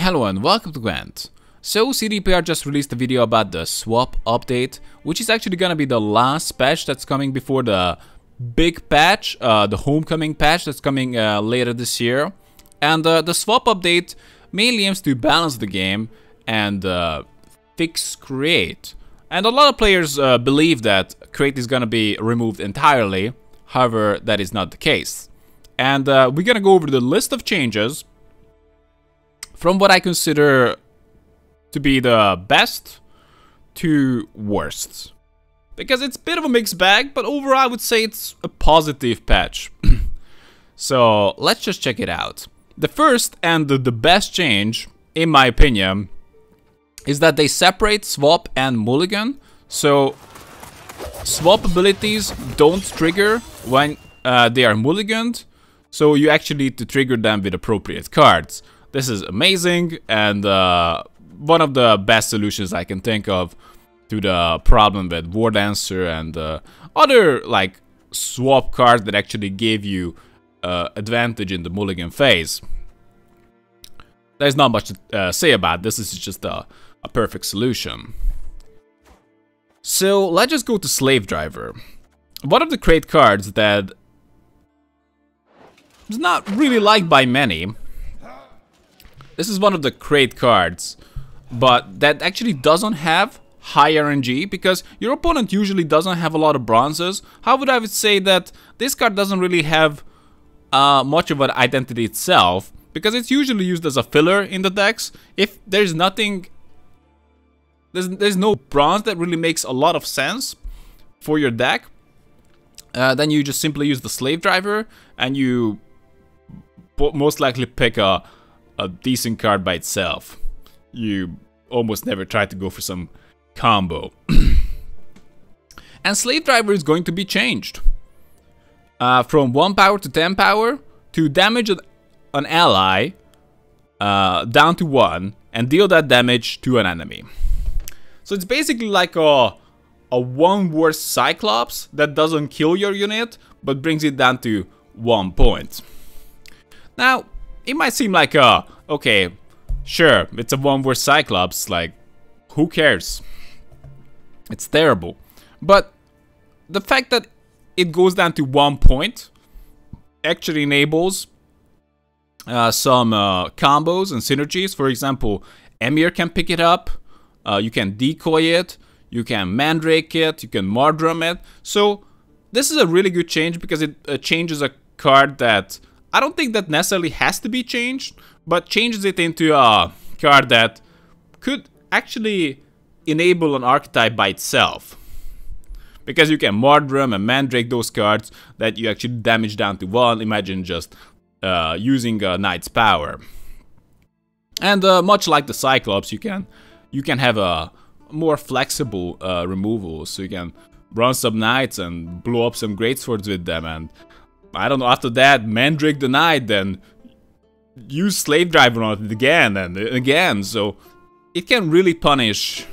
Hello and welcome to Gwent. So CDPR just released a video about the swap update, which is actually gonna be the last patch that's coming before the big patch, uh, the homecoming patch that's coming uh, later this year. And uh, the swap update mainly aims to balance the game and uh, fix create. And a lot of players uh, believe that create is gonna be removed entirely, however that is not the case. And uh, we're gonna go over the list of changes from what I consider to be the best to worst. Because it's a bit of a mixed bag, but overall I would say it's a positive patch. so let's just check it out. The first and the, best change, in my opinion, is that they separate swap and mulligan. So swap abilities don't trigger when uh, they are mulliganed. So you actually need to trigger them with appropriate cards. This is amazing and uh, one of the best solutions I can think of to the problem with War Dancer and uh, other like swap cards that actually gave you uh, advantage in the mulligan phase. There's not much to uh, say about this, this is just a, a perfect solution. So let's just go to Slave Driver. One of the great cards that is not really liked by many this is one of the great cards, but that actually doesn't have high RNG because your opponent usually doesn't have a lot of bronzes. How would I would say that this card doesn't really have uh, much of an identity itself because it's usually used as a filler in the decks. If there's nothing, there's, there's no bronze that really makes a lot of sense for your deck, uh, then you just simply use the slave driver and you most likely pick a a decent card by itself. You almost never try to go for some combo. and Slave Driver is going to be changed. Uh, from 1 power to 10 power to damage an ally uh, down to 1 and deal that damage to an enemy. So it's basically like a, a 1 worse Cyclops that doesn't kill your unit but brings it down to 1 point. Now, it might seem like a, okay, sure, it's a one worse Cyclops, like, who cares? It's terrible. But the fact that it goes down to one point actually enables uh, some uh, combos and synergies. For example, Emhyr can pick it up, uh, you can decoy it, you can Mandrake it, you can Mardroeme it. So this is a really good change because it uh, changes a card that I don't think that necessarily has to be changed, but changes it into a card that could actually enable an archetype by itself. Because you can Mardroeme and Mandrake those cards that you actually damage down to 1, imagine just uh, using a Knight's power. And uh, much like the Cyclops, you can you can have a more flexible uh, removal, so you can run some Knights and blow up some Greatswords with them and I don't know, after that, Mandrake denied, then use Slave Driver on it again and again, so it can really punish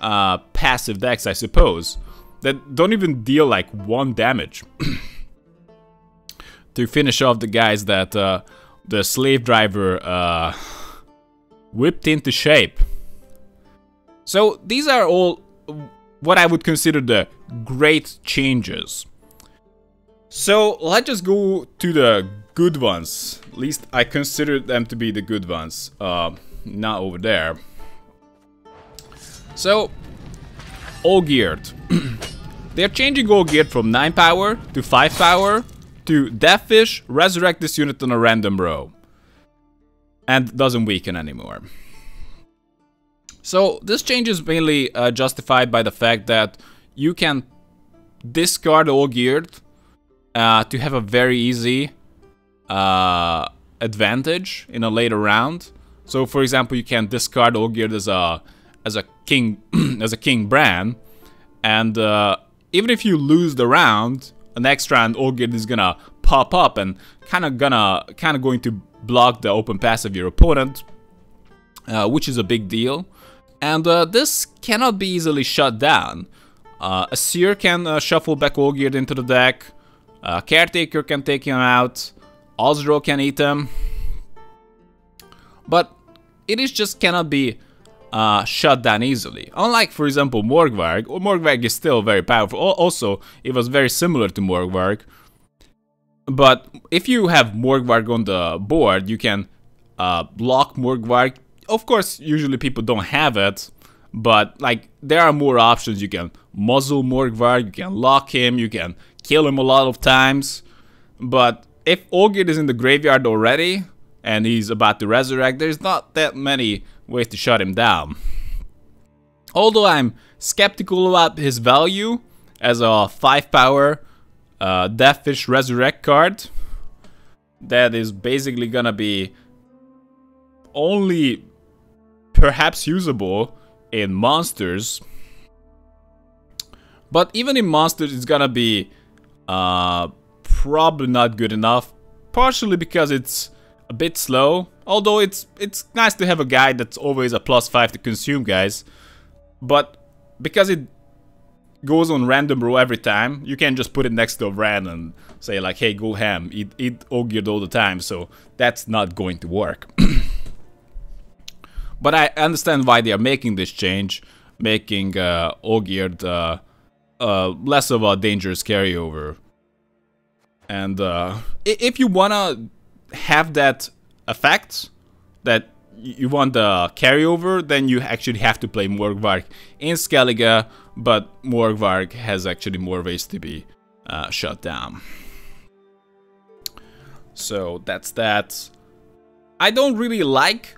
uh, passive decks, I suppose, that don't even deal like one damage. to finish off the guys that uh, the Slave Driver uh, whipped into shape. So these are all what I would consider the great changes. So let's just go to the good ones. At least I consider them to be the good ones. Uh, not over there. So, Olgierd. They're changing Olgierd from 9 power to 5 power to Deathwish, resurrect this unit on a random row. And doesn't weaken anymore. So this change is mainly uh, justified by the fact that you can discard Olgierd uh, to have a very easy uh, advantage in a later round. So, for example, you can discard Olgierd as a as a king as a king Bran, and uh, even if you lose the round, the next round Olgierd is gonna pop up and kind of gonna kind of going to block the open pass of your opponent, uh, which is a big deal. And uh, this cannot be easily shut down. Uh, a Seer can uh, shuffle back Olgierd into the deck. Uh, Caretaker can take him out. Ozzrel can eat him. But it is just cannot be uh, shut down easily. Unlike, for example, Morgvarg, Morgvarg is still very powerful. Also, it was very similar to Morgvarg. But if you have Morgvarg on the board, you can uh, block Morgvarg. Of course, usually people don't have it, but like there are more options. You can muzzle Morgvarg, you can lock him, you can kill him a lot of times. But if Olgierd is in the graveyard already and he's about to resurrect, there's not that many ways to shut him down. Although I'm skeptical about his value as a 5 power uh, Deathwish Resurrect card, that is basically gonna be only perhaps usable in monsters. But even in monsters, it's gonna be uh, probably not good enough. Partially because it's a bit slow. Although it's it's nice to have a guy that's always a plus 5 to consume guys. But because it goes on random row every time, you can't just put it next to a Ran and say like, hey, go ham, eat, eat Olgierd all the time. So that's not going to work. but I understand why they are making this change, making uh, Olgierd uh, uh, less of a dangerous carryover. And uh, if you wanna have that effect, that you want the carryover, then you actually have to play Morgvarg in Skellige, but Morgvarg has actually more ways to be uh, shut down. So that's that. I don't really like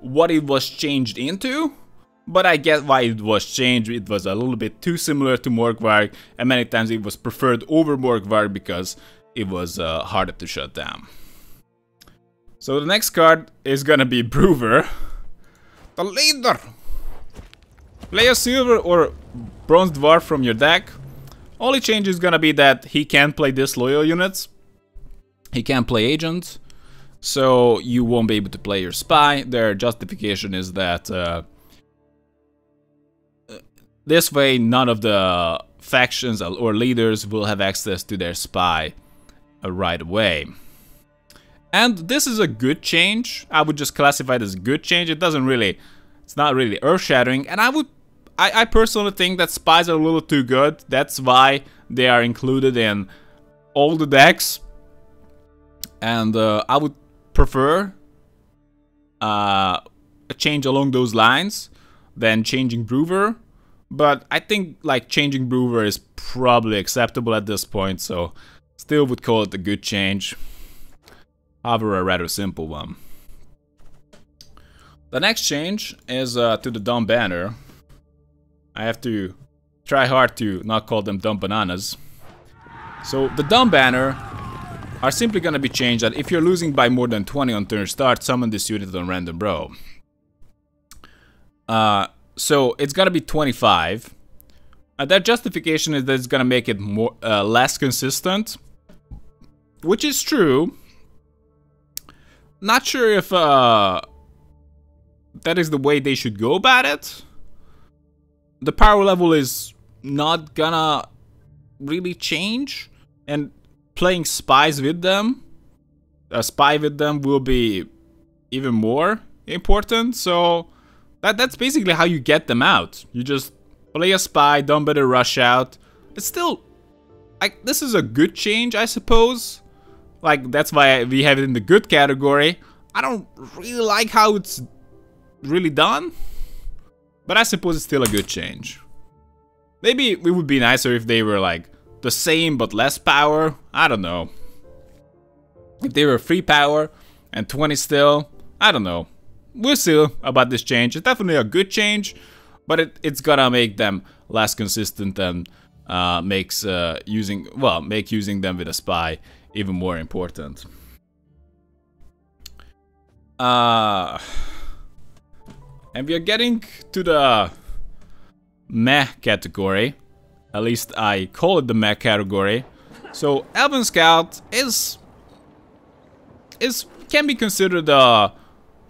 what it was changed into, but I get why it was changed. It was a little bit too similar to Morgvarg, and many times it was preferred over Morgvarg because it was uh, harder to shut down. So the next card is gonna be Brouver. The leader! Play a silver or bronze dwarf from your deck. Only change is gonna be that he can't play disloyal units. He can't play agents. So you won't be able to play your spy. Their justification is that uh, this way none of the factions or leaders will have access to their spy uh, right away. And this is a good change. I would just classify it as a good change. It doesn't really, it's not really earth-shattering. And I would, I, I personally think that spies are a little too good. That's why they are included in all the decks. And uh, I would prefer uh, a change along those lines than changing Brouver. But I think like changing Brouver is probably acceptable at this point, so still would call it a good change. However, a rather simple one. The next change is uh, to the Dun Banner. I have to try hard to not call them dumb bananas. So the Dun Banner are simply gonna be changed that if you're losing by more than 20 on turn start, summon this unit on random row. Uh, so it's gonna be 25. Uh, that justification is that it's gonna make it more uh, less consistent, which is true. Not sure if uh, that is the way they should go about it. The power level is not gonna really change, and playing spies with them, a spy with them will be even more important. So that that's basically how you get them out. You just play a spy, don't better rush out. It's still, like this is a good change, I suppose. Like that's why we have it in the good category. I don't really like how it's really done, but I suppose it's still a good change. Maybe it would be nicer if they were like the same but less power. I don't know. If they were free power and 20 still, I don't know. We'll see about this change. It's definitely a good change, but it, it's gonna make them less consistent and uh, makes uh, using, well, make using them with a spy even more important. Uh, and we are getting to the meh category. At least I call it the mech category. So Elven Scout is is can be considered a,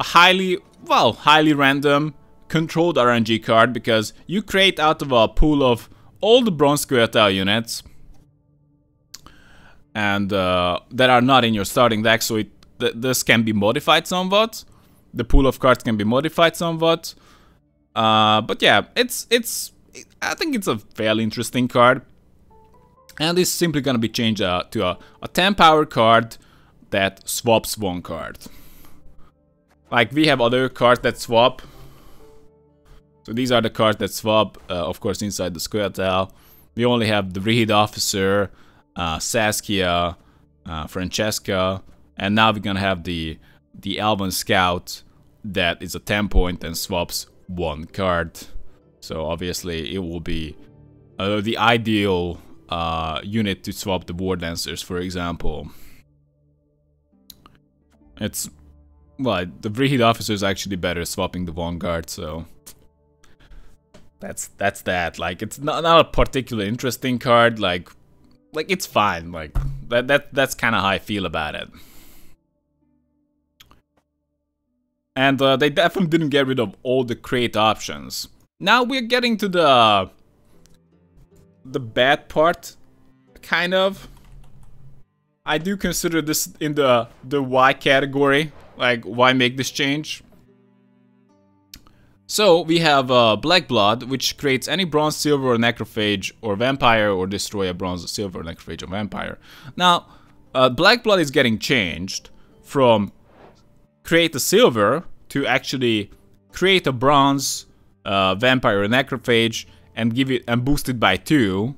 a highly well highly random controlled RNG card because you create out of a pool of all the Bronze Scoia'tael units and uh, that are not in your starting deck, so it, th this can be modified somewhat. the pool of cards can be modified somewhat. Uh, but yeah, it's it's I think it's a fairly interesting card. And it's simply gonna be changed uh, to a, a 10 power card that swaps one card. Like we have other cards that swap. So these are the cards that swap, uh, of course, inside the Scoia'tael. We only have the Vrihedd Officer, uh, Saskia, uh, Francesca, and now we're gonna have the the Elven Scout that is a 10 point and swaps one card. So obviously it will be uh, the ideal uh, unit to swap the War Dancers, for example. It's well, the Vrihedd officer is actually better swapping the Vanguard, so that's that's that. Like, it's not not a particularly interesting card. Like, like it's fine. Like that that that's kind of how I feel about it. And uh, they definitely didn't get rid of all the crate options. Now we're getting to the the bad part, kind of. I do consider this in the the Y category. Like, why make this change? So, we have uh, Black Blood, which creates any bronze, silver, or necrophage, or vampire, or destroy a bronze, silver, necrophage, or vampire. Now, uh, Black Blood is getting changed from create a silver to actually create a bronze, uh, vampire, or necrophage, and give it and boost it by two.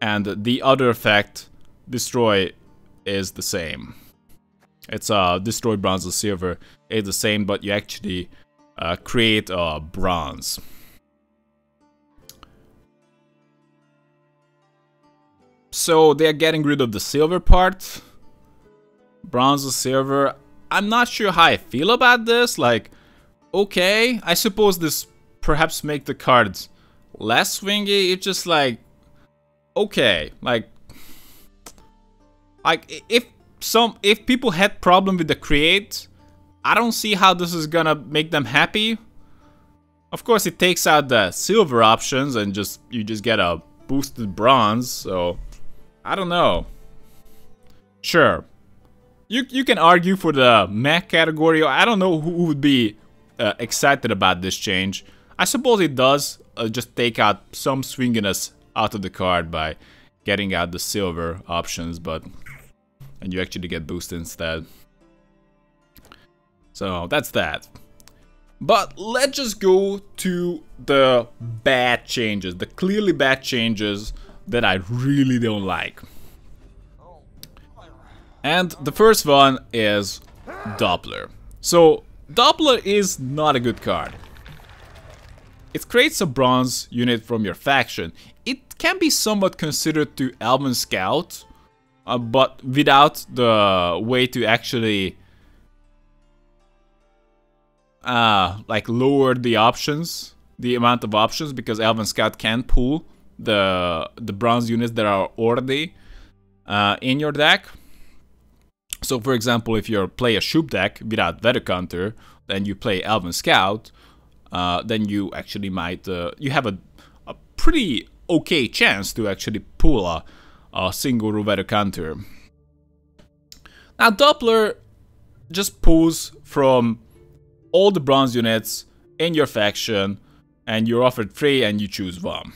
And the other effect, destroy, is the same. It's uh, destroy bronze or silver. It's the same, but you actually uh, create a uh, bronze. So they're getting rid of the silver part. Bronze or silver. I'm not sure how I feel about this. Like, okay, I suppose this perhaps make the cards less swingy. It's just like, okay, like, like if some if people had problem with the create, I don't see how this is gonna make them happy. Of course, it takes out the silver options and just you just get a boosted bronze. So I don't know. Sure, you you can argue for the mech category. I don't know who would be uh, excited about this change. I suppose it does uh, just take out some swinginess out of the card by getting out the silver options, but and you actually get boost instead. So that's that. But let's just go to the bad changes, the clearly bad changes that I really don't like. And the first one is Doppler. So Doppler is not a good card. It creates a bronze unit from your faction. It can be somewhat considered to Elven Scout, uh, but without the way to actually uh, like lower the options, the amount of options, because Elven Scout can pull the the bronze units that are already uh, in your deck. So, for example, if you play a Shup deck without Weathercounter, then you play Elven Scout, uh, then you actually might uh, you have a, a pretty okay chance to actually pull a a single Weathercounter. Now Doppler just pulls from all the bronze units in your faction and you're offered three and you choose one.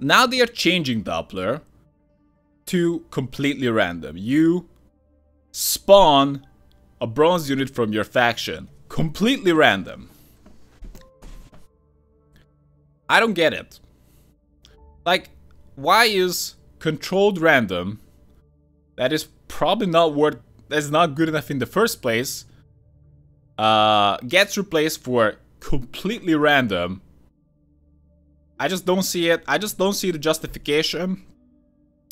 Now they are changing Doppler to completely random. You spawn a bronze unit from your faction. Completely random. I don't get it. Like, why is controlled random that is probably not worth that's not good enough in the first place uh, gets replaced for completely random. I just don't see it. I just don't see the justification.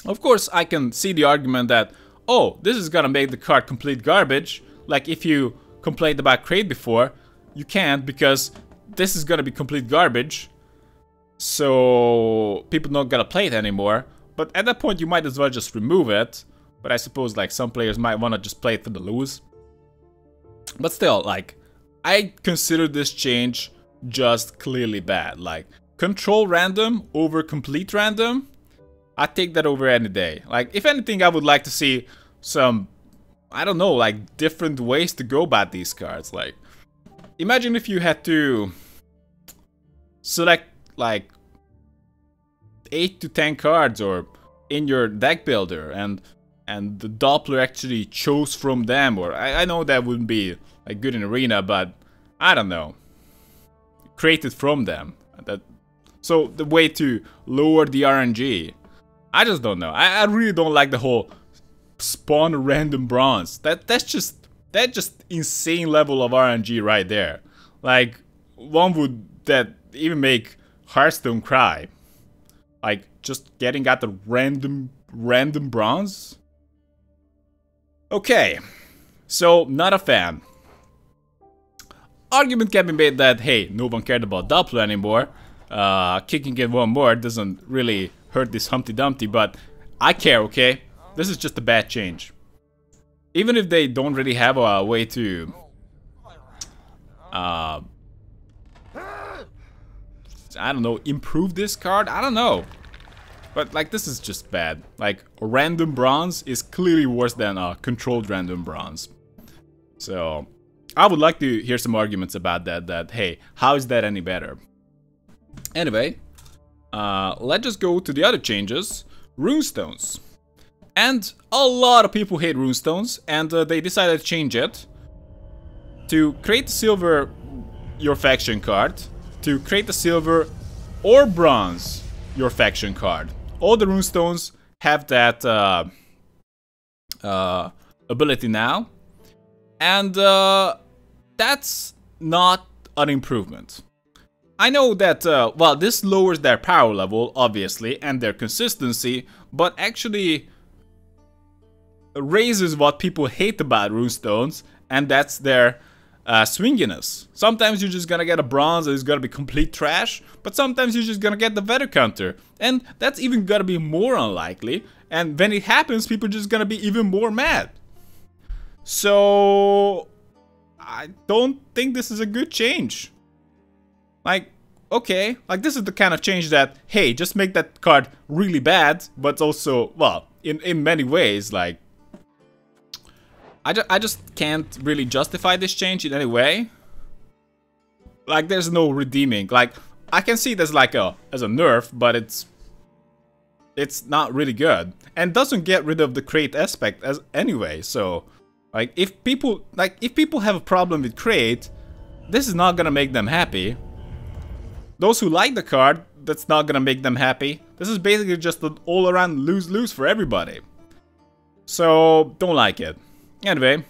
Of course I can see the argument that oh this is gonna make the card complete garbage. Like if you complained about crate before you can't because this is gonna be complete garbage. So people not gonna play it anymore but at that point, you might as well just remove it. But I suppose like some players might want to just play it for the lose. But still, like, I consider this change just clearly bad. Like, control random over complete random, I take that over any day. Like, if anything, I would like to see some I don't know, like different ways to go about these cards. Like, imagine if you had to select like 8 to 10 cards or in your deck builder and and the Doppler actually chose from them or I, I know that wouldn't be like good in arena but I don't know. Created from them. That so the way to lower the RNG I just don't know. I, I really don't like the whole spawn random bronze. That that's just that just insane level of RNG right there. Like one would that even make Hearthstone cry. Like, just getting at the random, random bronze? Okay, so not a fan. Argument can be made that, hey, no one cared about Doppler anymore. Uh, kicking it one more doesn't really hurt this Humpty Dumpty, but I care, okay? This is just a bad change. Even if they don't really have a way to uh, I don't know, improve this card? I don't know. But like this is just bad. Like random bronze is clearly worse than a controlled random bronze. So I would like to hear some arguments about that, that hey, how is that any better? Anyway, uh, let's just go to the other changes. Runestones. And a lot of people hate runestones, and uh, they decided to change it to create silver your faction card to create the silver or bronze your faction card. All the runestones have that uh, uh, ability now, and uh, that's not an improvement. I know that, uh, well, this lowers their power level, obviously, and their consistency, but actually raises what people hate about runestones, and that's their uh, swinginess. Sometimes you're just gonna get a bronze and it's gonna be complete trash, but sometimes you're just gonna get the Weather counter, and that's even gonna be more unlikely, and when it happens, people just gonna be even more mad. So, I don't think this is a good change. Like, okay, like this is the kind of change that, hey, just make that card really bad, but also, well, in, in many ways, like, I, ju I just can't really justify this change in any way. Like, there's no redeeming. Like, I can see this like a as a nerf, but it's it's not really good and doesn't get rid of the crate aspect as anyway. So, like, if people like if people have a problem with crate, this is not gonna make them happy. Those who like the card, that's not gonna make them happy. This is basically just an all-around lose-lose for everybody. So, don't like it. Anyway.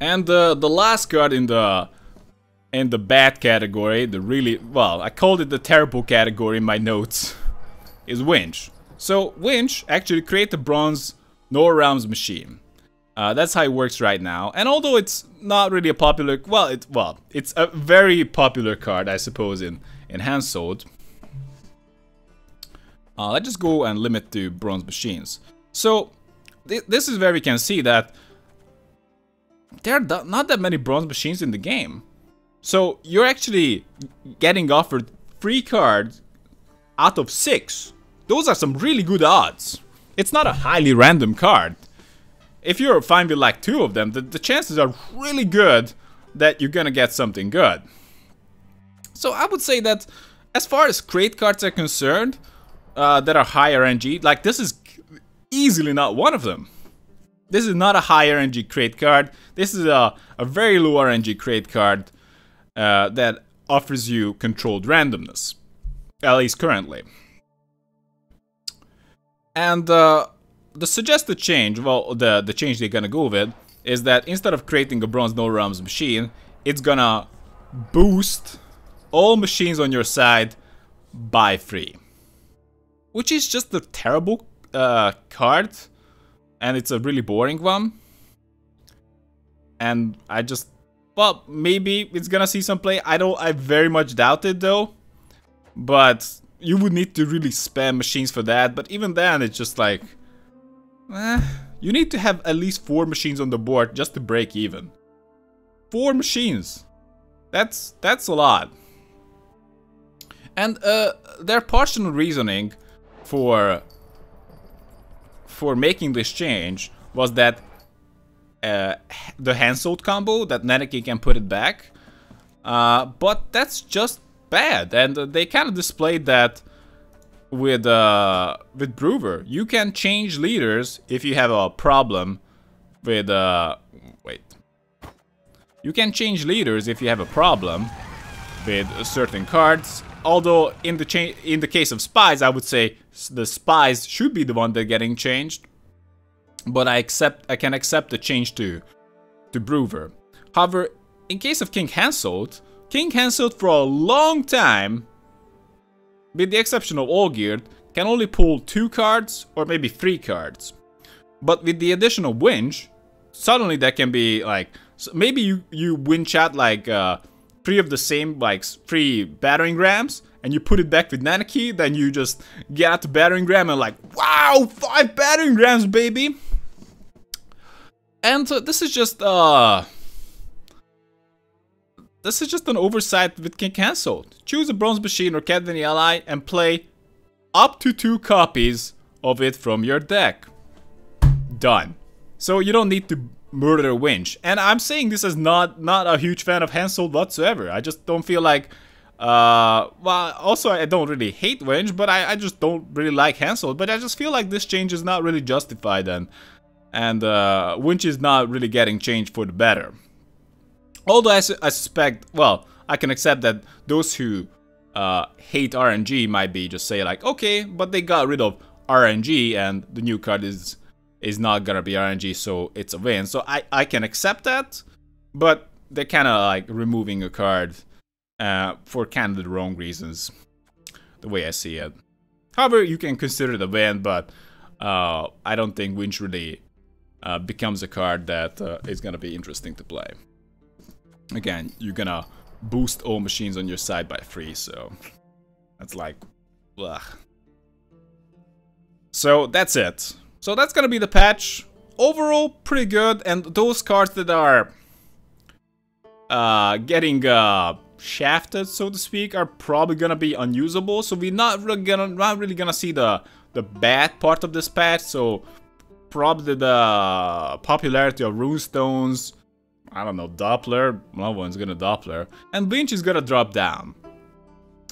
And uh, the last card in the in the bad category, the really, well, I called it the terrible category in my notes, is Winch. So Winch actually create a bronze Northern Realms machine. Uh, that's how it works right now. And although it's not really a popular, well, it well, it's a very popular card, I suppose, in in Henselt. Uh, let's just go and limit to bronze machines. So this is where we can see that there are not that many bronze machines in the game. So you're actually getting offered three cards out of six. Those are some really good odds. It's not a highly random card. If you're fine with like two of them, the, the chances are really good that you're gonna get something good. So I would say that as far as crate cards are concerned, uh, that are higher RNG, like this is easily not one of them. This is not a high RNG crate card. This is a, a very low RNG crate card uh, that offers you controlled randomness. At least currently. And uh, the suggested change, well, the, the change they're gonna go with, is that instead of creating a Bronze Northern Realms machine, it's gonna boost all machines on your side by three. Which is just a terrible uh, card, and it's a really boring one. And I just, well, maybe it's gonna see some play. I don't, I very much doubt it though. But you would need to really spam machines for that. But even then, it's just like, eh, you need to have at least four machines on the board just to break even. Four machines. That's that's a lot. And uh, their partial reasoning for for making this change was that uh, the Henselt combo that Nenneke can put it back. Uh, but that's just bad, and uh, they kind of displayed that with uh, with Brouver. You can change leaders if you have a problem with uh, wait. You can change leaders if you have a problem with certain cards. Although in the in the case of spies, I would say the spies should be the one that getting changed. But I accept I can accept the change to to Brouver. However, in case of King Henselt, King Henselt for a long time, with the exception of Olgierd, can only pull two cards or maybe three cards. But with the addition of Winch, suddenly that can be like so maybe you you winch out like uh, three of the same like three battering rams and you put it back with Nenneke, then you just get out the battering ram and like, wow, five battering rams, baby. And uh, this is just uh, this is just an oversight with King Henselt. Choose a bronze machine or Cat Kaedweni ally and play up to two copies of it from your deck. Done. So you don't need to murder Winch. And I'm saying this as not not a huge fan of Henselt whatsoever. I just don't feel like uh, well, also I don't really hate Winch, but I, I just don't really like Henselt. But I just feel like this change is not really justified and and uh, Winch is not really getting changed for the better. Although I, su I suspect, well, I can accept that those who uh, hate RNG might be just say like, okay, but they got rid of RNG and the new card is is not gonna be RNG, so it's a win. So I, I can accept that, but they're kind of like removing a card uh, for kind of the wrong reasons, the way I see it. However, you can consider the win, but uh, I don't think Winch really uh, becomes a card that uh, is gonna be interesting to play. Again, you're gonna boost all machines on your side by three, so that's like, ugh. So that's it. So that's gonna be the patch. Overall, pretty good, and those cards that are uh, getting uh, shafted, so to speak, are probably gonna be unusable. So we're not really gonna not really gonna see the the bad part of this patch. So probably the popularity of runestones. I don't know, Doppler. No one's gonna Doppler, and Winch is gonna drop down.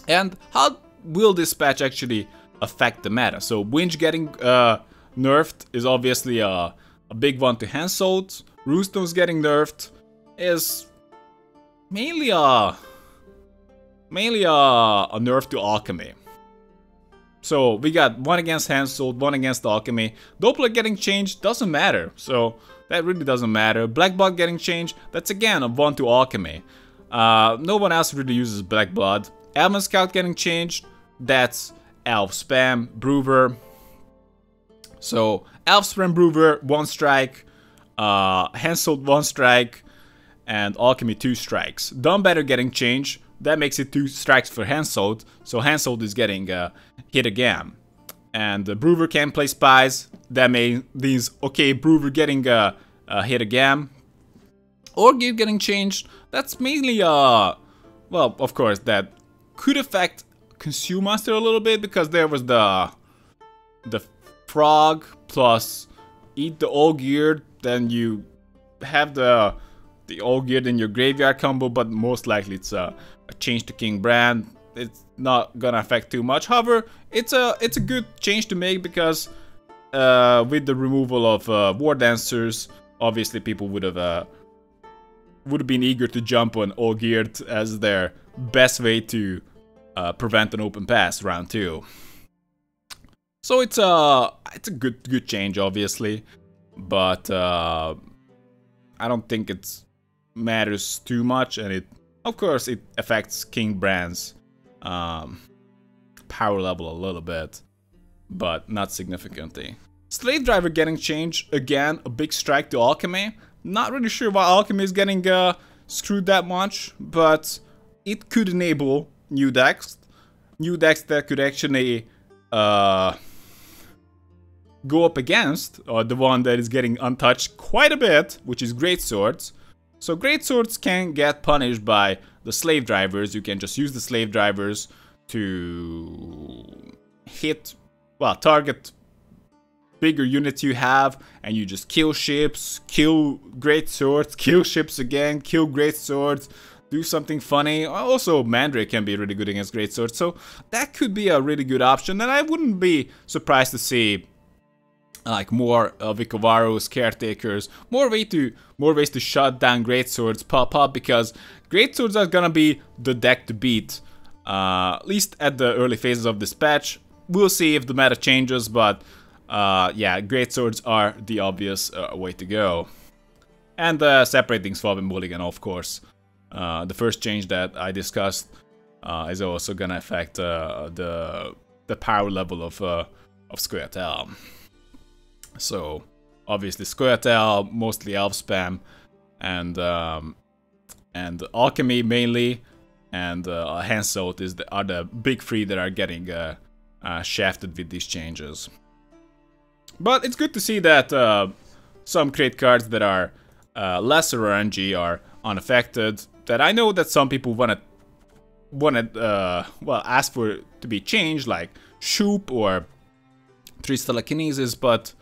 And how will this patch actually affect the meta? So Winch getting uh, nerfed is obviously a, a big one to Henselt. Runestones getting nerfed is mainly a mainly a, a nerf to alchemy. So we got one against Henselt, one against Alchemy. Doppler getting changed doesn't matter, so that really doesn't matter. Black Blood getting changed, that's again a one to Alchemy. Uh, no one else really uses Black Blood. Elven Scout getting changed, that's Elf Spam, Brouver, so Elfspren Brouver, one strike, uh, Henselt, one strike, and Alchemy, two strikes. Dun Banner getting changed. That makes it two strikes for Henselt, so Henselt is getting uh, hit again. And the Brouver can play spies. That means, okay, Brouver getting uh, uh, hit again. Or getting changed. That's mainly, uh, well, of course, that could affect Consume Master a little bit because there was the the frog plus eat the Olgierd, then you have the the Olgierd in your graveyard combo, but most likely it's a, a change to King Bran. It's not gonna affect too much. However, it's a it's a good change to make because uh, with the removal of uh, War Dancers, obviously people would have uh, would have been eager to jump on Olgierd as their best way to uh, prevent an open pass round two. So it's a it's a good good change, obviously, but uh, I don't think it matters too much, and it of course it affects King Bran's um, power level a little bit, but not significantly. Slave Driver getting changed again, a big strike to Alchemy. Not really sure why Alchemy is getting uh, screwed that much, but it could enable new decks, new decks that could actually uh, go up against uh, the one that is getting untouched quite a bit, which is Great Swords. So Great Swords can get punished by the slave drivers. You can just use the slave drivers to hit, well, target bigger units you have and you just kill ships, kill great swords, kill ships again, kill great swords, do something funny. Also, Mandrake can be really good against great swords, so that could be a really good option. And I wouldn't be surprised to see like more uh, caretakers, more way to more ways to shut down great swords pop up because great swords are gonna be the deck to beat. Uh, at least at the early phases of this patch. We'll see if the meta changes, but uh, yeah, great swords are the obvious uh, way to go. And uh, separating Swap and Mulligan, of course. Uh, the first change that I discussed uh, is also gonna affect uh, the the power level of uh, of Scoia'tael. So obviously Scoia'tael, mostly Elf spam, and um, and Alchemy mainly, and uh, Henselt is the, are the big three that are getting uh, uh, shafted with these changes. But it's good to see that uh, some crate cards that are uh, lesser RNG are unaffected. That I know that some people want to want to uh, well ask for to be changed, like Shupe or Triss Telekinesis, but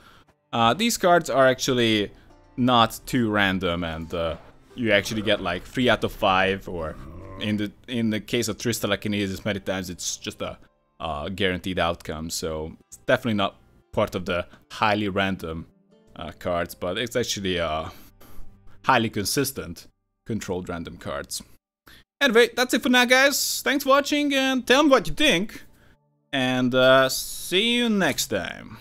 uh, these cards are actually not too random, and uh, you actually get like three out of five, or in the in the case of Triss Telekinesis, many times it's just a uh, guaranteed outcome. So it's definitely not part of the highly random uh, cards, but it's actually uh, highly consistent controlled random cards. Anyway, that's it for now, guys. Thanks for watching, and tell me what you think. And uh, see you next time.